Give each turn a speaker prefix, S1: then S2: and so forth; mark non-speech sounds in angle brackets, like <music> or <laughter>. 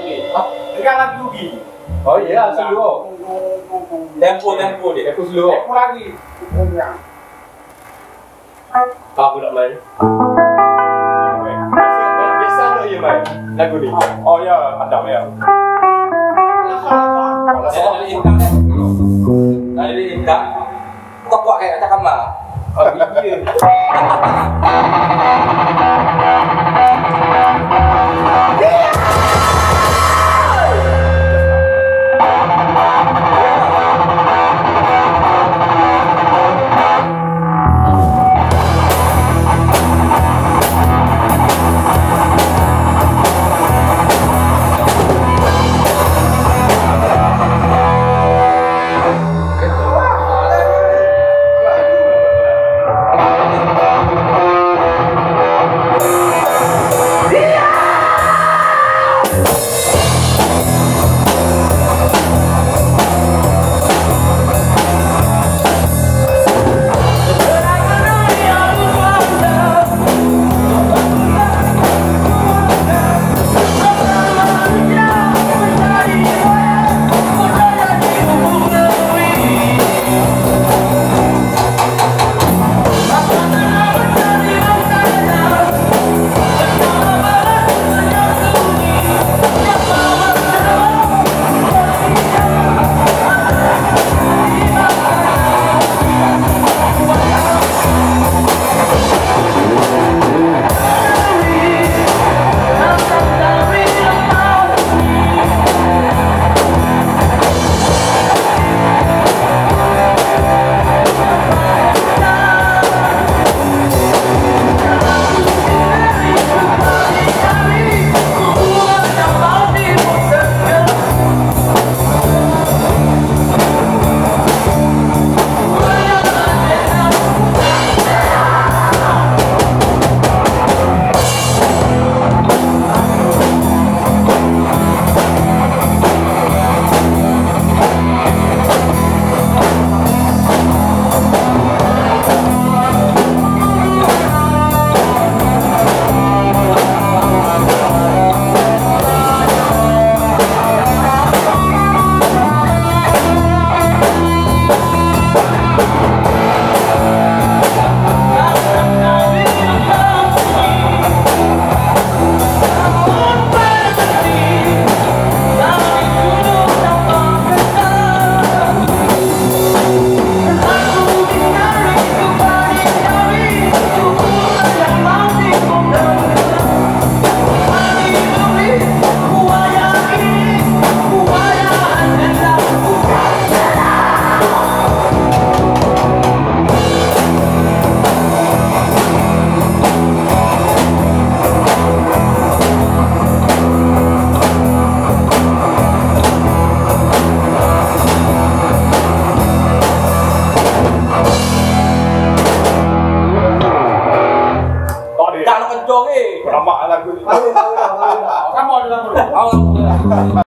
S1: ni.
S2: Dengan lagu ni.
S3: Oh iya, slow.
S1: Tempo tempo dia.
S3: Aku slow.
S2: Tempo lagi.
S3: Aku nak main. Biasa biasa tak main lagu ni.
S2: Oh ya, ada ya.
S1: Saya ada intak kan? Ada intak. Kau kuat kayak kata kamar.
S3: Oh iya. <laughs>
S1: Kencang eh.
S3: Ramak lagu ni.
S2: Kamu ada lagu.